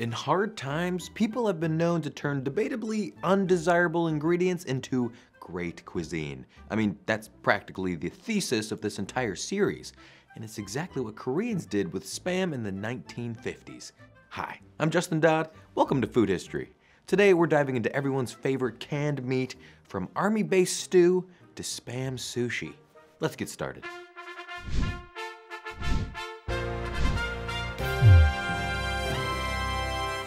In hard times, people have been known to turn debatably undesirable ingredients into great cuisine. I mean, that's practically the thesis of this entire series, and it's exactly what Koreans did with Spam in the 1950s. Hi, I'm Justin Dodd. Welcome to Food History. Today we're diving into everyone's favorite canned meat, from army base stew to Spam sushi. Let's get started.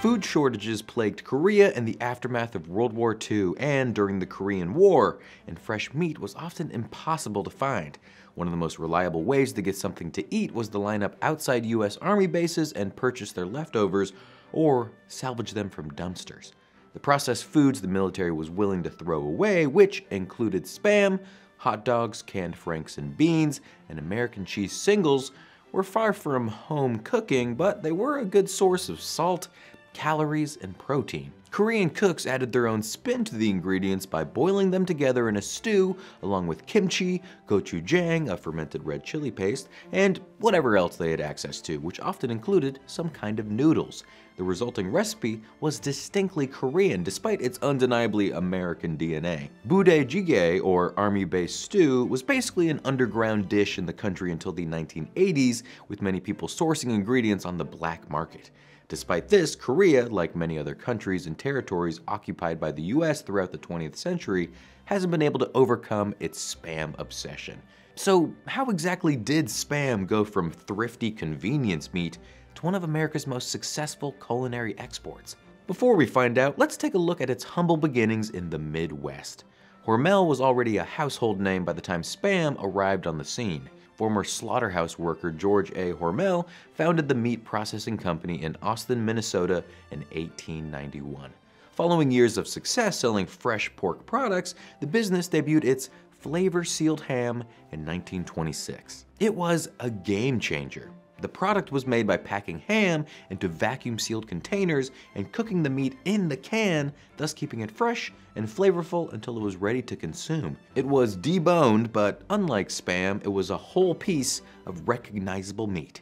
Food shortages plagued Korea in the aftermath of World War II and during the Korean War, and fresh meat was often impossible to find. One of the most reliable ways to get something to eat was to line up outside US Army bases and purchase their leftovers or salvage them from dumpsters. The processed foods the military was willing to throw away, which included spam, hot dogs, canned franks and beans, and American cheese singles, were far from home cooking, but they were a good source of salt, calories, and protein. Korean cooks added their own spin to the ingredients by boiling them together in a stew along with kimchi, gochujang, a fermented red chili paste, and whatever else they had access to, which often included some kind of noodles. The resulting recipe was distinctly Korean despite its undeniably American DNA. Budae jjigae, or army base stew, was basically an underground dish in the country until the 1980s, with many people sourcing ingredients on the black market. Despite this, Korea, like many other countries and territories occupied by the US throughout the 20th century, hasn't been able to overcome its spam obsession. So how exactly did spam go from thrifty convenience meat to one of America's most successful culinary exports? Before we find out, let's take a look at its humble beginnings in the Midwest. Hormel was already a household name by the time Spam arrived on the scene. Former slaughterhouse worker George A. Hormel founded the meat processing company in Austin, Minnesota in 1891. Following years of success selling fresh pork products, the business debuted its flavor sealed ham in 1926. It was a game changer. The product was made by packing ham into vacuum sealed containers and cooking the meat in the can, thus keeping it fresh and flavorful until it was ready to consume. It was deboned, but unlike Spam, it was a whole piece of recognizable meat.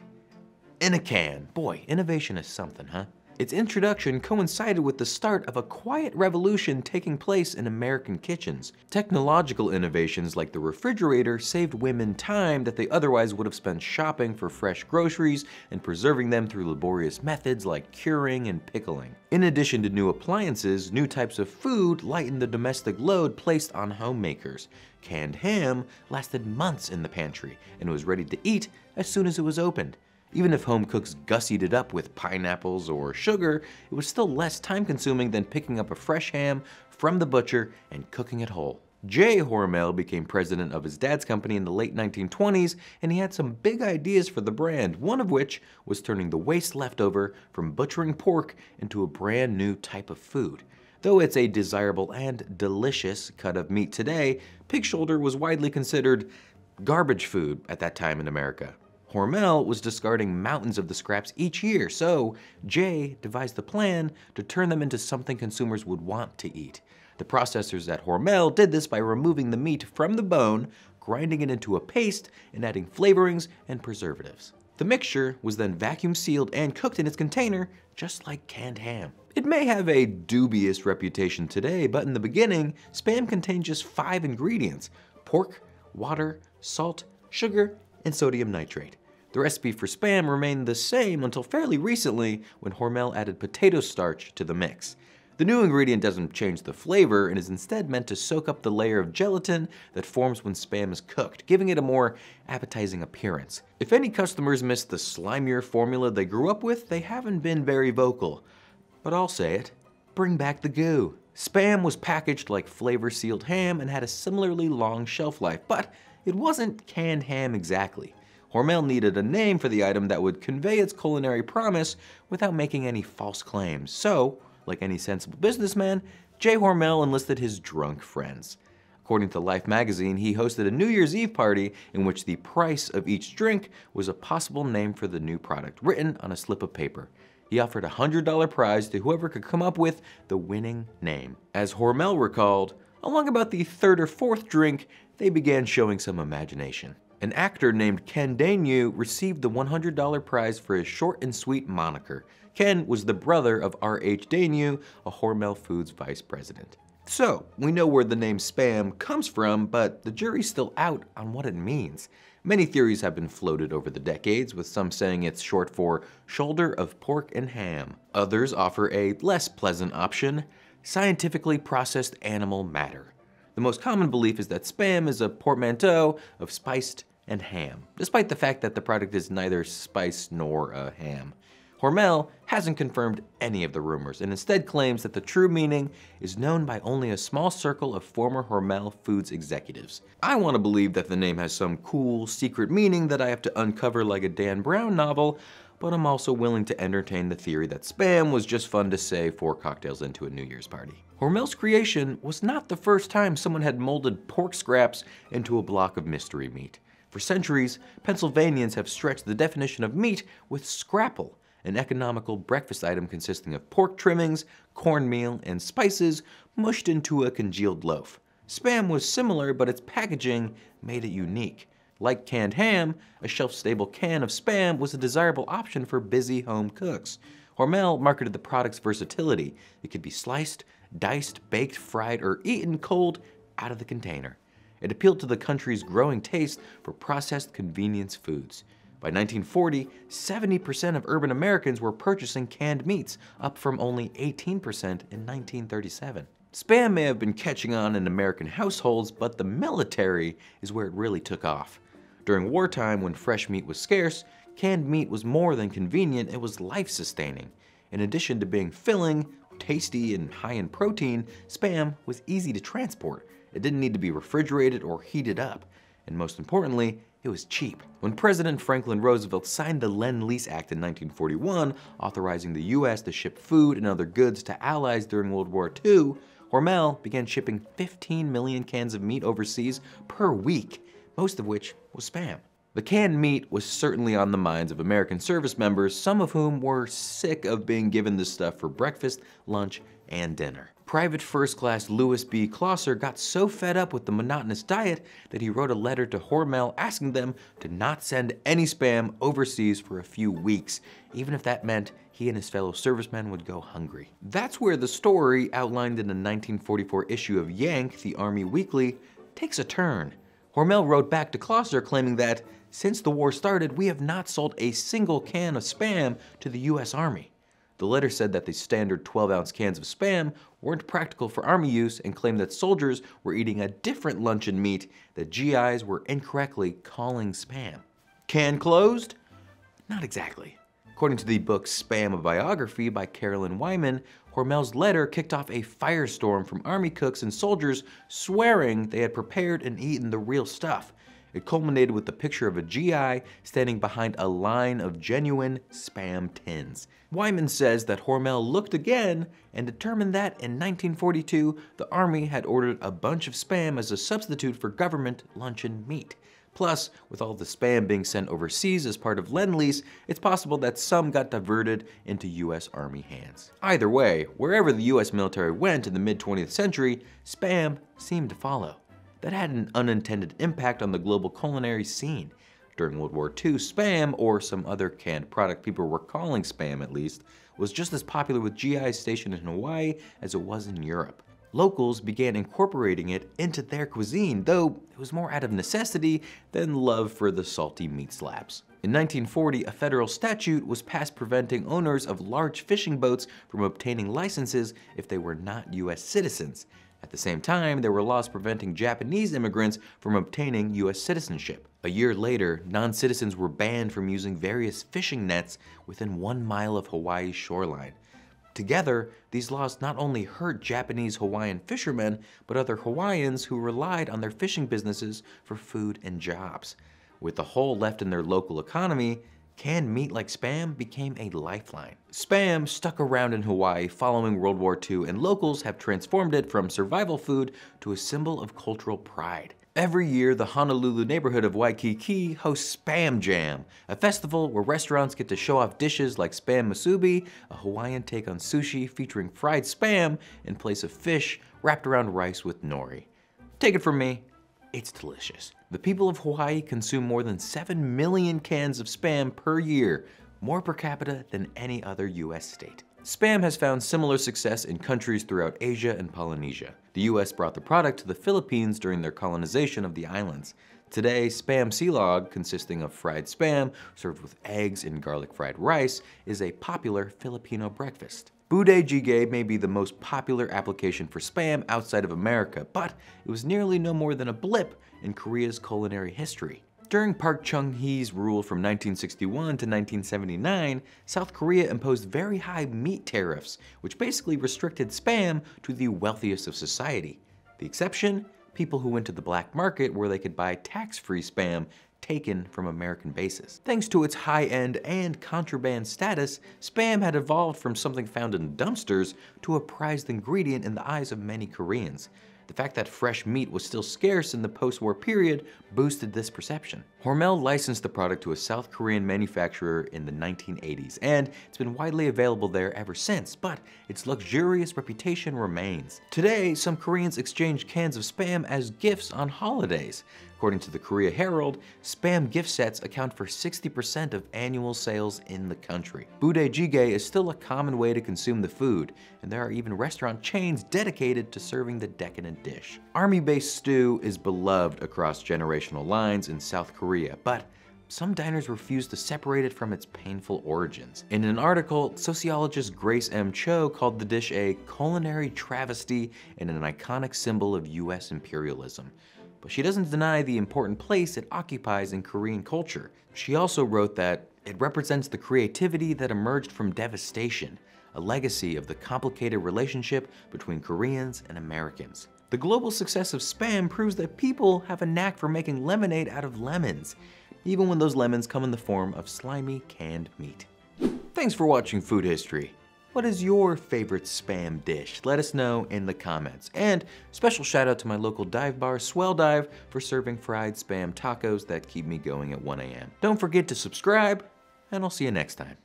In a can. Boy, innovation is something, huh? Its introduction coincided with the start of a quiet revolution taking place in American kitchens. Technological innovations like the refrigerator saved women time that they otherwise would have spent shopping for fresh groceries and preserving them through laborious methods like curing and pickling. In addition to new appliances, new types of food lightened the domestic load placed on homemakers. Canned ham lasted months in the pantry and was ready to eat as soon as it was opened. Even if home cooks gussied it up with pineapples or sugar, it was still less time consuming than picking up a fresh ham from the butcher and cooking it whole. Jay Hormel became president of his dad's company in the late 1920s, and he had some big ideas for the brand, one of which was turning the waste leftover from butchering pork into a brand new type of food. Though it's a desirable and delicious cut of meat today, pig shoulder was widely considered garbage food at that time in America. Hormel was discarding mountains of the scraps each year, so Jay devised the plan to turn them into something consumers would want to eat. The processors at Hormel did this by removing the meat from the bone, grinding it into a paste, and adding flavorings and preservatives. The mixture was then vacuum sealed and cooked in its container, just like canned ham. It may have a dubious reputation today, but in the beginning, Spam contained just five ingredients pork, water, salt, sugar, and sodium nitrate. The recipe for Spam remained the same until fairly recently when Hormel added potato starch to the mix. The new ingredient doesn't change the flavor and is instead meant to soak up the layer of gelatin that forms when Spam is cooked, giving it a more appetizing appearance. If any customers miss the slimier formula they grew up with, they haven't been very vocal. But I'll say it, bring back the goo. Spam was packaged like flavor sealed ham and had a similarly long shelf life, but it wasn't canned ham exactly. Hormel needed a name for the item that would convey its culinary promise without making any false claims. So, like any sensible businessman, Jay Hormel enlisted his drunk friends. According to Life magazine, he hosted a New Year's Eve party in which the price of each drink was a possible name for the new product, written on a slip of paper. He offered a $100 prize to whoever could come up with the winning name. As Hormel recalled, along about the third or fourth drink, they began showing some imagination. An actor named Ken Daigneau received the $100 prize for his short and sweet moniker. Ken was the brother of R.H. Daigneau, a Hormel Foods vice president. So, we know where the name spam comes from, but the jury's still out on what it means. Many theories have been floated over the decades, with some saying it's short for shoulder of pork and ham. Others offer a less pleasant option, scientifically processed animal matter. The most common belief is that spam is a portmanteau of spiced and ham, despite the fact that the product is neither spice nor a ham. Hormel hasn't confirmed any of the rumors and instead claims that the true meaning is known by only a small circle of former Hormel Foods executives. I want to believe that the name has some cool, secret meaning that I have to uncover like a Dan Brown novel, but I'm also willing to entertain the theory that spam was just fun to say four cocktails into a New Year's party. Hormel's creation was not the first time someone had molded pork scraps into a block of mystery meat. For centuries, Pennsylvanians have stretched the definition of meat with scrapple, an economical breakfast item consisting of pork trimmings, cornmeal, and spices mushed into a congealed loaf. Spam was similar, but its packaging made it unique. Like canned ham, a shelf-stable can of Spam was a desirable option for busy home cooks. Hormel marketed the product's versatility. It could be sliced, diced, baked, fried, or eaten cold out of the container. It appealed to the country's growing taste for processed convenience foods. By 1940, 70% of urban Americans were purchasing canned meats, up from only 18% in 1937. Spam may have been catching on in American households, but the military is where it really took off. During wartime, when fresh meat was scarce, canned meat was more than convenient, it was life-sustaining. In addition to being filling, tasty, and high in protein, Spam was easy to transport. It didn't need to be refrigerated or heated up. And most importantly, it was cheap. When President Franklin Roosevelt signed the Lend-Lease Act in 1941, authorizing the US to ship food and other goods to allies during World War II, Hormel began shipping 15 million cans of meat overseas per week, most of which was Spam. The canned meat was certainly on the minds of American service members, some of whom were sick of being given this stuff for breakfast, lunch, and dinner. Private First Class Louis B. Closser got so fed up with the monotonous diet that he wrote a letter to Hormel asking them to not send any spam overseas for a few weeks, even if that meant he and his fellow servicemen would go hungry. That's where the story, outlined in the 1944 issue of Yank, the Army Weekly, takes a turn. Hormel wrote back to Closser claiming that, since the war started, we have not sold a single can of spam to the US Army. The letter said that the standard 12 ounce cans of Spam weren't practical for Army use and claimed that soldiers were eating a different luncheon meat that GIs were incorrectly calling Spam. Can closed? Not exactly. According to the book Spam, a Biography by Carolyn Wyman, Hormel's letter kicked off a firestorm from Army cooks and soldiers swearing they had prepared and eaten the real stuff. It culminated with the picture of a GI standing behind a line of genuine Spam tins. Wyman says that Hormel looked again and determined that in 1942, the Army had ordered a bunch of Spam as a substitute for government luncheon meat. Plus, with all the Spam being sent overseas as part of Lend-Lease, it's possible that some got diverted into US Army hands. Either way, wherever the US military went in the mid-20th century, Spam seemed to follow that had an unintended impact on the global culinary scene. During World War II, Spam, or some other canned product people were calling Spam at least, was just as popular with GIs stationed in Hawaii as it was in Europe. Locals began incorporating it into their cuisine, though it was more out of necessity than love for the salty meat slabs. In 1940, a federal statute was passed preventing owners of large fishing boats from obtaining licenses if they were not US citizens, at the same time, there were laws preventing Japanese immigrants from obtaining US citizenship. A year later, non-citizens were banned from using various fishing nets within one mile of Hawaii's shoreline. Together, these laws not only hurt Japanese Hawaiian fishermen, but other Hawaiians who relied on their fishing businesses for food and jobs. With the hole left in their local economy, Canned meat like Spam became a lifeline. Spam stuck around in Hawaii following World War II and locals have transformed it from survival food to a symbol of cultural pride. Every year, the Honolulu neighborhood of Waikiki hosts Spam Jam, a festival where restaurants get to show off dishes like Spam Musubi, a Hawaiian take on sushi featuring fried spam in place of fish wrapped around rice with nori. Take it from me, it's delicious. The people of Hawaii consume more than 7 million cans of Spam per year, more per capita than any other US state. Spam has found similar success in countries throughout Asia and Polynesia. The US brought the product to the Philippines during their colonization of the islands. Today, Spam Silog, consisting of fried spam served with eggs and garlic fried rice, is a popular Filipino breakfast. Budae jjigae may be the most popular application for Spam outside of America, but it was nearly no more than a blip in Korea's culinary history. During Park Chung-hee's rule from 1961 to 1979, South Korea imposed very high meat tariffs, which basically restricted spam to the wealthiest of society. The exception? People who went to the black market where they could buy tax-free spam taken from American bases. Thanks to its high-end and contraband status, Spam had evolved from something found in dumpsters to a prized ingredient in the eyes of many Koreans. The fact that fresh meat was still scarce in the post-war period boosted this perception. Hormel licensed the product to a South Korean manufacturer in the 1980s, and it's been widely available there ever since, but its luxurious reputation remains. Today, some Koreans exchange cans of Spam as gifts on holidays. According to the Korea Herald, Spam gift sets account for 60% of annual sales in the country. Budae jjigae is still a common way to consume the food, and there are even restaurant chains dedicated to serving the decadent dish. Army base stew is beloved across generational lines in South Korea, but some diners refuse to separate it from its painful origins. In an article, sociologist Grace M. Cho called the dish a culinary travesty and an iconic symbol of US imperialism but she doesn't deny the important place it occupies in Korean culture. She also wrote that it represents the creativity that emerged from devastation, a legacy of the complicated relationship between Koreans and Americans. The global success of Spam proves that people have a knack for making lemonade out of lemons, even when those lemons come in the form of slimy canned meat. Thanks for watching Food History. What is your favorite spam dish? Let us know in the comments. And special shout out to my local dive bar, Swell Dive, for serving fried spam tacos that keep me going at 1 a.m. Don't forget to subscribe, and I'll see you next time.